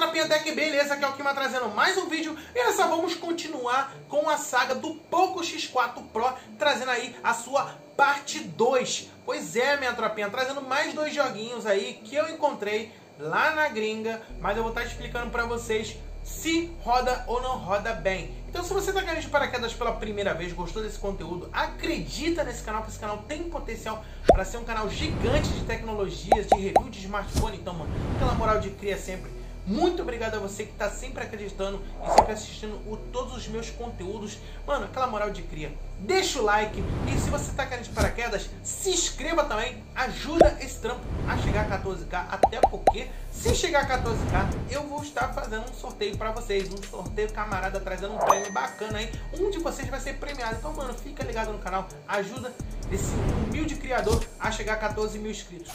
tropinha Tech, beleza? Que é o Kima trazendo mais um vídeo. E só, vamos continuar com a saga do Poco X4 Pro, trazendo aí a sua parte 2. Pois é, minha tropinha, trazendo mais dois joguinhos aí que eu encontrei lá na gringa, mas eu vou estar explicando para vocês se roda ou não roda bem. Então se você está caindo de paraquedas pela primeira vez, gostou desse conteúdo, acredita nesse canal, porque esse canal tem potencial para ser um canal gigante de tecnologias, de review de smartphone. Então, mano, aquela moral de cria sempre muito obrigado a você que está sempre acreditando e sempre assistindo o, todos os meus conteúdos. Mano, aquela moral de cria. Deixa o like e se você está querendo de paraquedas, se inscreva também. Ajuda esse trampo a chegar a 14k. Até porque, se chegar a 14k, eu vou estar fazendo um sorteio para vocês. Um sorteio camarada trazendo um prêmio bacana aí. Um de vocês vai ser premiado. Então, mano, fica ligado no canal. Ajuda esse humilde criador a chegar a 14 mil inscritos.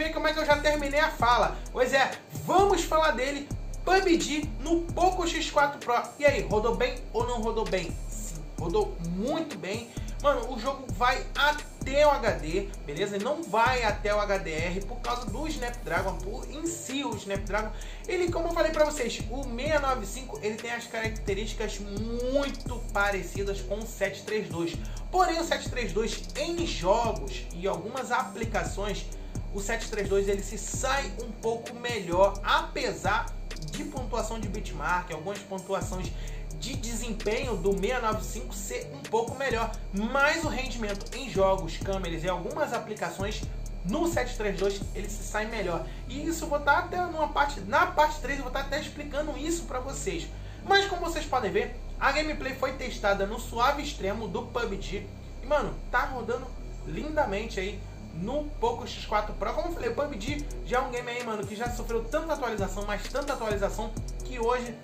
Verem como é que eu já terminei a fala. Pois é, vamos falar dele, PUBG no Poco X4 Pro. E aí, rodou bem ou não rodou bem? Sim, rodou muito bem. Mano, o jogo vai até o HD, beleza? Ele não vai até o HDR por causa do Snapdragon, por em si o Snapdragon. Ele, como eu falei para vocês, o 695 ele tem as características muito parecidas com o 732. Porém, o 732 em jogos e algumas aplicações o 732 ele se sai um pouco melhor, apesar de pontuação de bitmark, algumas pontuações de desempenho do 695 ser um pouco melhor, mas o rendimento em jogos, câmeras e algumas aplicações no 732 ele se sai melhor. E isso vou estar até numa parte, na parte 3 eu vou estar até explicando isso para vocês. Mas como vocês podem ver, a gameplay foi testada no suave extremo do PUBG e mano, tá rodando lindamente aí no Poco X4 Pro. Como eu falei, o PUBG já é um game aí, mano, que já sofreu tanta atualização, mas tanta atualização, que hoje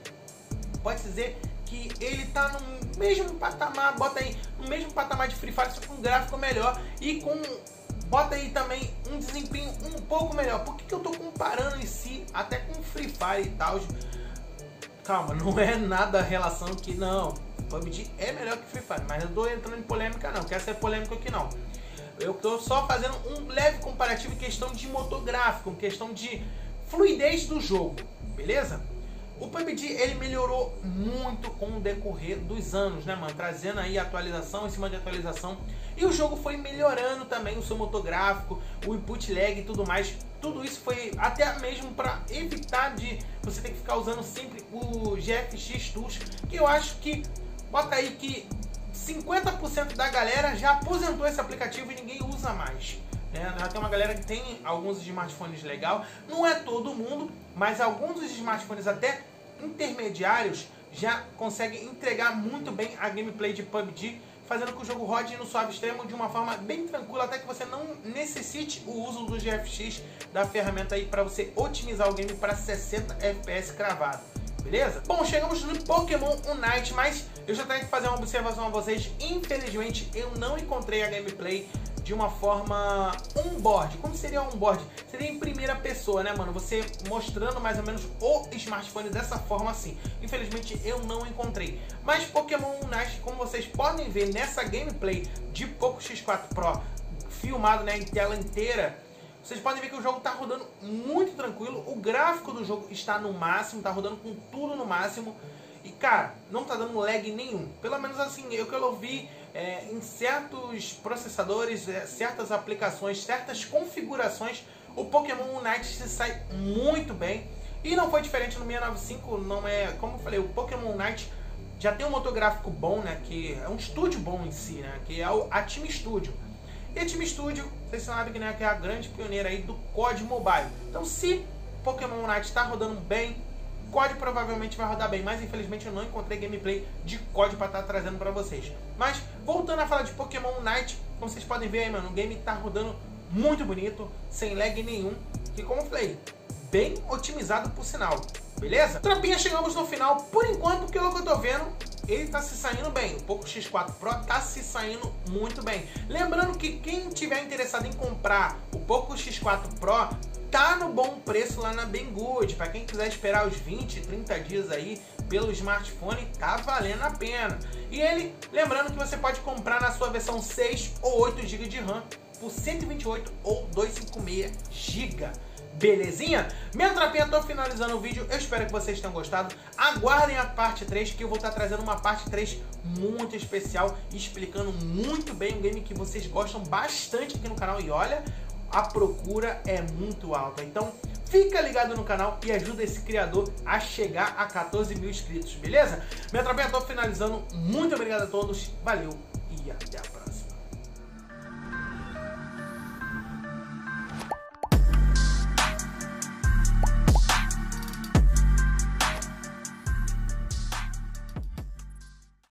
pode dizer que ele tá no mesmo patamar, bota aí, no mesmo patamar de Free Fire, só com um gráfico melhor e com bota aí também um desempenho um pouco melhor. Por que, que eu tô comparando em si até com Free Fire e tal? Calma, não é nada relação que não. PUBG é melhor que Free Fire, mas eu tô entrando em polêmica não, quero ser polêmico aqui não. Eu estou só fazendo um leve comparativo em questão de motor gráfico, em questão de fluidez do jogo, beleza? O PUBG ele melhorou muito com o decorrer dos anos, né, mano? Trazendo aí atualização em cima de atualização. E o jogo foi melhorando também o seu motor gráfico, o input lag e tudo mais. Tudo isso foi até mesmo para evitar de você ter que ficar usando sempre o GFX Tools, que eu acho que bota aí que 50% da galera já aposentou esse aplicativo e ninguém usa mais. Né? Tem uma galera que tem alguns smartphones legal, não é todo mundo, mas alguns dos smartphones até intermediários já conseguem entregar muito bem a gameplay de PUBG, fazendo que o jogo rode no suave extremo de uma forma bem tranquila, até que você não necessite o uso do GFX da ferramenta aí para você otimizar o game para 60 FPS cravado beleza? Bom, chegamos no Pokémon Unite, mas eu já tenho que fazer uma observação a vocês. Infelizmente, eu não encontrei a gameplay de uma forma on-board. Como seria on-board? Seria em primeira pessoa, né, mano? Você mostrando mais ou menos o smartphone dessa forma assim. Infelizmente, eu não encontrei. Mas Pokémon Unite, como vocês podem ver nessa gameplay de Poco X4 Pro, filmado né, em tela inteira, vocês podem ver que o jogo está rodando muito tranquilo. O gráfico do jogo está no máximo, está rodando com tudo no máximo. E cara, não está dando lag nenhum. Pelo menos assim, eu que eu vi é, em certos processadores, é, certas aplicações, certas configurações, o Pokémon Unite se sai muito bem. E não foi diferente no 695, não é, como eu falei, o Pokémon Unite já tem um motor gráfico bom, né, que é um estúdio bom em si, né, que é o, a Team Studio. E a Team Studio, vocês sabem que, né, que é a grande pioneira aí do COD Mobile. Então, se Pokémon Unite está rodando bem, COD provavelmente vai rodar bem, mas infelizmente eu não encontrei gameplay de COD para estar tá trazendo para vocês. Mas voltando a falar de Pokémon Unite, como vocês podem ver aí, mano, o game está rodando muito bonito, sem lag nenhum, e como eu falei, bem otimizado por sinal, beleza? Tropinha, chegamos no final, por enquanto, pelo que eu tô vendo, ele está se saindo bem. O Poco X4 Pro está se saindo muito bem. Lembrando que quem tiver interessado em comprar o Poco X4 Pro tá no bom preço lá na Banggood. Para quem quiser esperar os 20, 30 dias aí pelo smartphone, tá valendo a pena. E ele, lembrando que você pode comprar na sua versão 6 ou 8 GB de RAM por 128 ou 256 GB. Belezinha? Minha tropinha, tô finalizando o vídeo. Eu espero que vocês tenham gostado. Aguardem a parte 3, que eu vou estar trazendo uma parte 3 muito especial, explicando muito bem um game que vocês gostam bastante aqui no canal. E olha, a procura é muito alta. Então, fica ligado no canal e ajuda esse criador a chegar a 14 mil inscritos, beleza? Minha tropinha, tô finalizando. Muito obrigado a todos. Valeu e até a próxima.